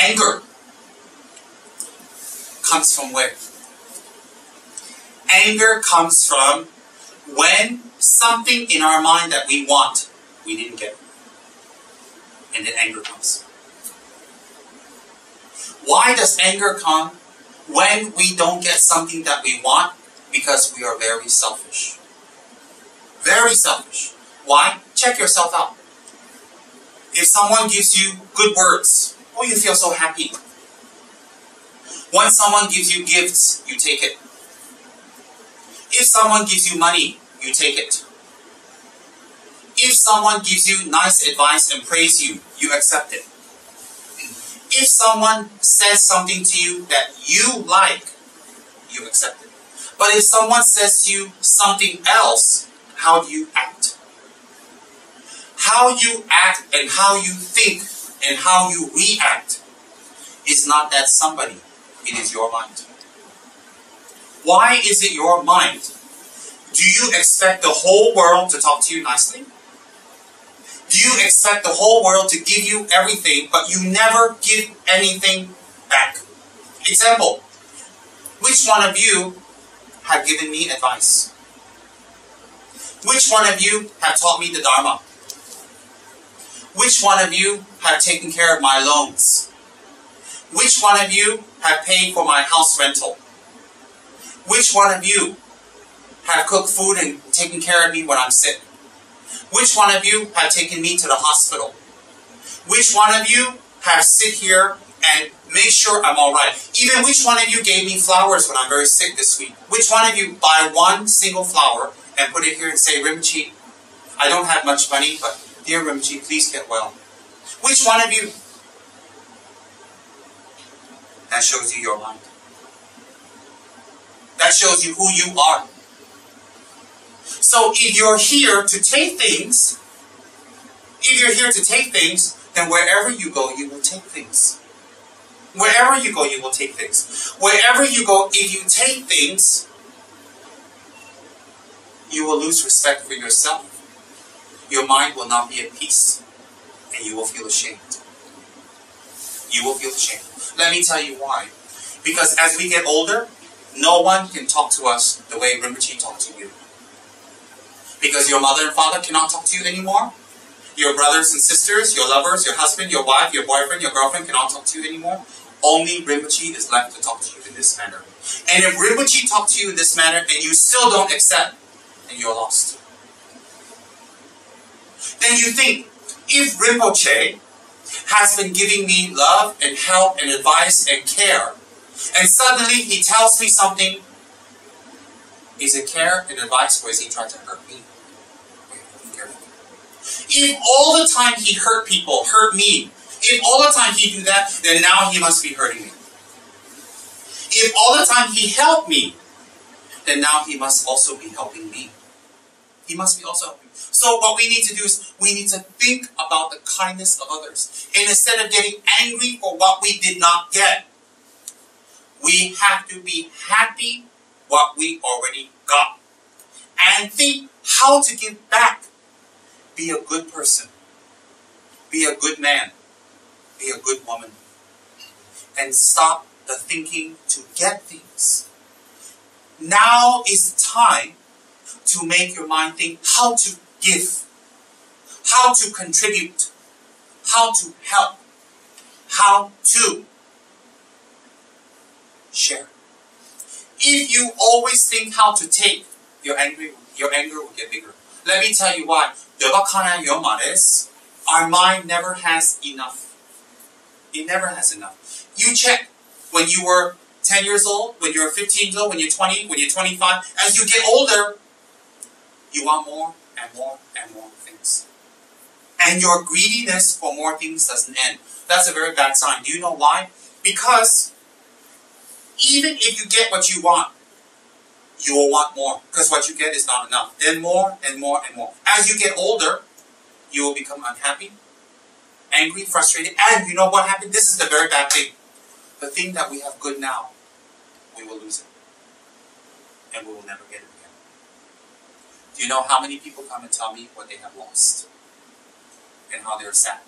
Anger comes from where? Anger comes from when something in our mind that we want, we didn't get. And then anger comes. Why does anger come when we don't get something that we want? Because we are very selfish. Very selfish. Why? Check yourself out. If someone gives you good words, oh, you feel so happy. When someone gives you gifts, you take it. If someone gives you money, you take it. If someone gives you nice advice and praise you, you accept it. If someone says something to you that you like, you accept it. But if someone says to you something else, how do you act? How you act and how you think and how you react is not that somebody, it is your mind. Why is it your mind? Do you expect the whole world to talk to you nicely? Do you expect the whole world to give you everything, but you never give anything back? Example, which one of you have given me advice? Which one of you have taught me the Dharma? Which one of you have taken care of my loans? Which one of you have paid for my house rental? Which one of you have cooked food and taken care of me when I'm sick? Which one of you have taken me to the hospital? Which one of you have sit here and make sure I'm alright? Even which one of you gave me flowers when I'm very sick this week? Which one of you buy one single flower and put it here and say, Rinpoche, I don't have much money, but dear Rinpoche, please get well. Which one of you? That shows you your mind. That shows you who you are. So if you're here to take things, if you're here to take things, then wherever you go, you will take things. Wherever you go, you will take things. Wherever you go, if you take things, you will lose respect for yourself. Your mind will not be at peace, and you will feel ashamed. You will feel ashamed. Let me tell you why. Because as we get older, no one can talk to us the way Rinpoche talked to you. Because your mother and father cannot talk to you anymore. Your brothers and sisters, your lovers, your husband, your wife, your boyfriend, your girlfriend cannot talk to you anymore. Only Rinpoche is left to talk to you in this manner. And if Rinpoche talks to you in this manner and you still don't accept, then you're lost. Then you think, if Rinpoche has been giving me love and help and advice and care, and suddenly he tells me something, is it care and advice or is he trying to hurt me? If all the time he hurt people, hurt me, if all the time he do that, then now he must be hurting me. If all the time he helped me, then now he must also be helping me. He must be also helping. So what we need to do is we need to think about the kindness of others. And instead of getting angry for what we did not get, we have to be happy what we already got. And think how to give back. Be a good person. Be a good man. Be a good woman. And stop the thinking to get things. Now is the time to make your mind think how to give, how to contribute, how to help, how to share. If you always think how to take, your anger, your anger will get bigger. Let me tell you why. Our mind never has enough. It never has enough. You check when you were 10 years old, when you're 15 years old, when you're 20, when you're 25. As you get older, you want more and more and more things. And your greediness for more things doesn't end. That's a very bad sign. Do you know why? Because even if you get what you want, you will want more because what you get is not enough. Then more and more and more. As you get older, you will become unhappy, angry, frustrated, and you know what happened? This is the very bad thing. The thing that we have good now, we will lose it. And we will never get it. Do you know how many people come and tell me what they have lost? And how they're sad?